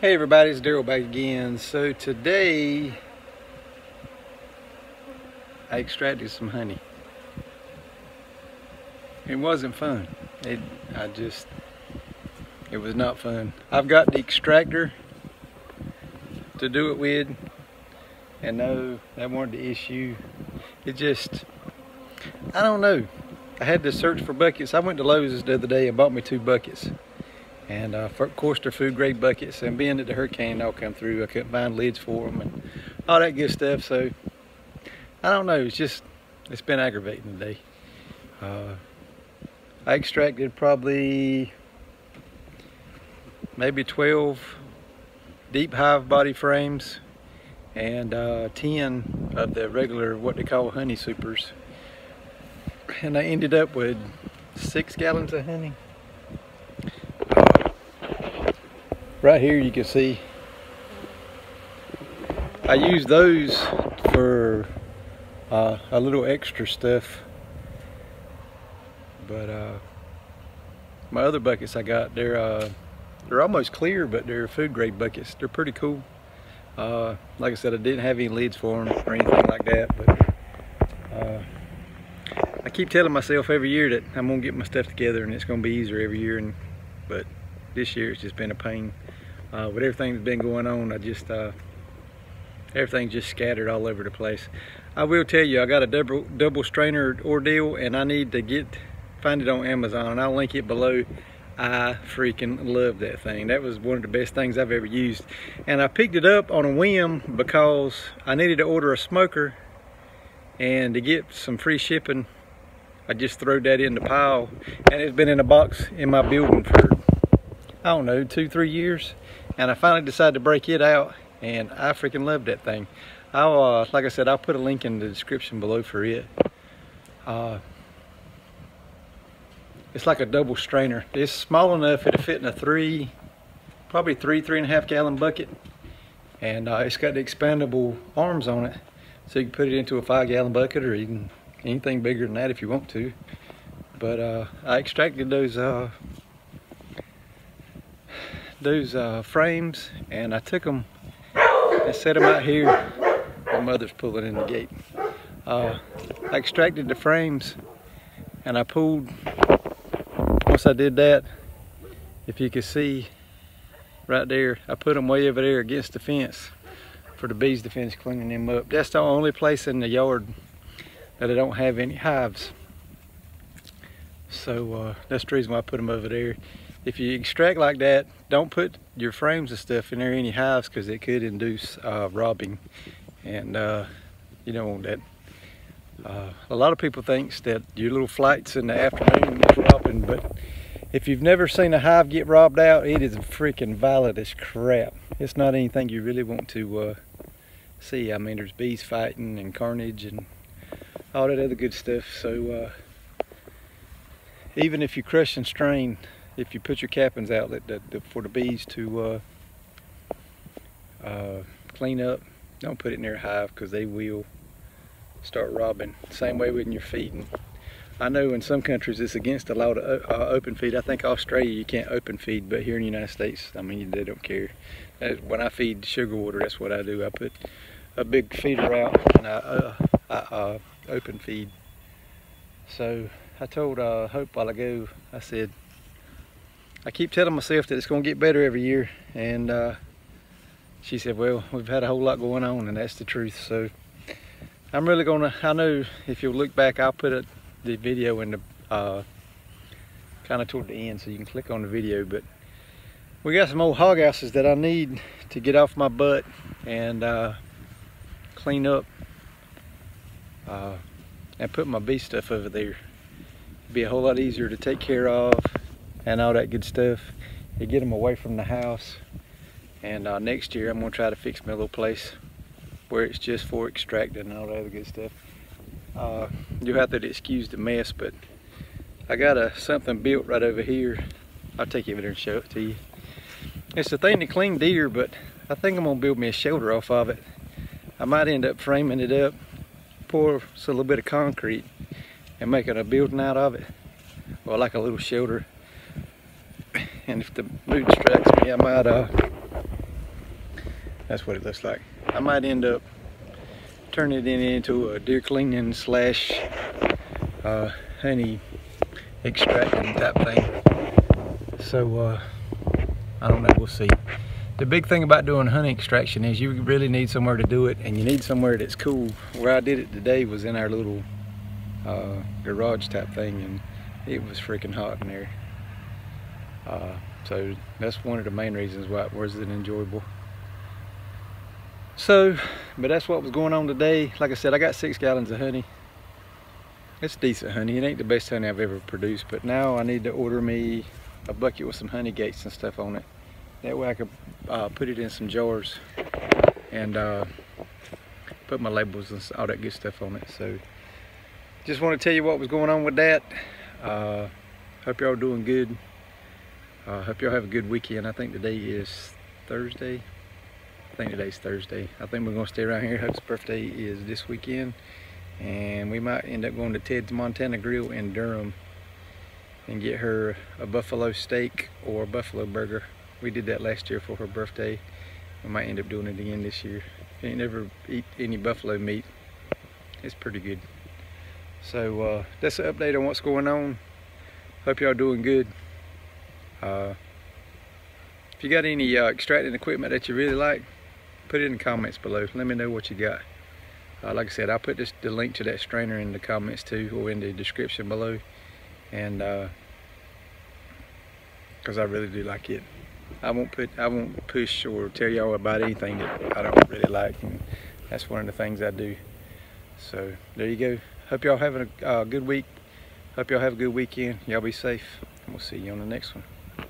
Hey everybody, it's Daryl back again. So today I extracted some honey. It wasn't fun. It I just it was not fun. I've got the extractor to do it with and no that weren't the issue. It just I don't know. I had to search for buckets. I went to Lowe's the other day and bought me two buckets. And uh, of course they're food grade buckets and being that the hurricane all come through, I couldn't find lids for them and all that good stuff. So I don't know, it's just, it's been aggravating today. Uh, I extracted probably maybe 12 deep hive body frames and uh, 10 of the regular what they call honey supers and I ended up with six gallons of honey right here you can see I use those for uh, a little extra stuff. But uh, my other buckets I got they're uh, they're almost clear but they're food grade buckets. They're pretty cool. Uh, like I said I didn't have any lids for them or anything like that but uh, I keep telling myself every year that I'm gonna get my stuff together and it's gonna be easier every year and but this year it's just been a pain. Uh, with everything that's been going on I just uh, everything's just scattered all over the place. I will tell you I got a double double strainer ordeal and I need to get find it on Amazon and I'll link it below. I freaking love that thing. That was one of the best things I've ever used. And I picked it up on a whim because I needed to order a smoker and to get some free shipping I just threw that in the pile and it's been in a box in my building for I don't know two three years and I finally decided to break it out and I freaking love that thing. I'll, uh, like I said, I'll put a link in the description below for it. Uh, it's like a double strainer. It's small enough it'll fit in a three, probably three, three and a half gallon bucket. And uh, it's got the expandable arms on it. So you can put it into a five gallon bucket or even anything bigger than that if you want to. But uh, I extracted those uh, those uh, frames and I took them and set them out here. My mother's pulling in the gate. Uh, I extracted the frames and I pulled, once I did that, if you can see right there, I put them way over there against the fence for the bees to finish cleaning them up. That's the only place in the yard that I don't have any hives. So uh, that's the reason why I put them over there if you extract like that, don't put your frames and stuff in there any hives because it could induce uh, robbing. And uh, you don't want that. Uh, a lot of people thinks that your little flights in the afternoon is robbing, but if you've never seen a hive get robbed out, it is freaking violent as crap. It's not anything you really want to uh, see. I mean, there's bees fighting and carnage and all that other good stuff. So uh, even if you crush and strain if you put your cappings out that, that, that for the bees to uh, uh, clean up, don't put it near a hive because they will start robbing. Same way when you're feeding. I know in some countries it's against the law to uh, open feed. I think Australia you can't open feed, but here in the United States, I mean, they don't care. When I feed sugar water, that's what I do. I put a big feeder out and I, uh, I uh, open feed. So I told uh, Hope while ago, I said, I keep telling myself that it's going to get better every year and uh, she said well we've had a whole lot going on and that's the truth. So I'm really gonna I know if you'll look back I'll put it, the video in the uh, kind of toward the end so you can click on the video but we got some old hog houses that I need to get off my butt and uh, clean up uh, and put my bee stuff over there. It'd be a whole lot easier to take care of and all that good stuff. To get them away from the house and uh, next year I'm gonna try to fix my little place where it's just for extracting and all that other good stuff. Uh, you'll have to excuse the mess but I got a something built right over here. I'll take you over there and show it to you. It's a thing to clean deer but I think I'm gonna build me a shelter off of it. I might end up framing it up pour a little bit of concrete and making a building out of it or like a little shelter and if the mood strikes me, I might uh, That's what it looks like. I might end up turning it into a deer cleaning slash uh, honey extracting type thing. So uh, I don't know, we'll see. The big thing about doing honey extraction is you really need somewhere to do it and you need somewhere that's cool. Where I did it today was in our little uh, garage type thing and it was freaking hot in there. Uh, so that's one of the main reasons why it wasn't enjoyable. So, but that's what was going on today. Like I said, I got six gallons of honey. It's decent honey. It ain't the best honey I've ever produced, but now I need to order me a bucket with some honey gates and stuff on it. That way I could uh, put it in some jars and uh, put my labels and all that good stuff on it. So just want to tell you what was going on with that. Uh, hope y'all doing good. Uh, hope y'all have a good weekend. I think today is Thursday. I think today's Thursday. I think we're gonna stay around here. Hope's birthday is this weekend. And we might end up going to Ted's Montana Grill in Durham and get her a buffalo steak or a buffalo burger. We did that last year for her birthday. We might end up doing it again this year. If you ain't never eat any buffalo meat, it's pretty good. So uh, that's an update on what's going on. Hope y'all doing good. Uh, if you got any uh, extracting equipment that you really like, put it in the comments below. Let me know what you got. Uh, like I said, I'll put this, the link to that strainer in the comments too, or in the description below. And because uh, I really do like it. I won't put, I won't push or tell y'all about anything that I don't really like, and that's one of the things I do. So there you go. Hope y'all having a uh, good week. Hope y'all have a good weekend. Y'all be safe, and we'll see you on the next one.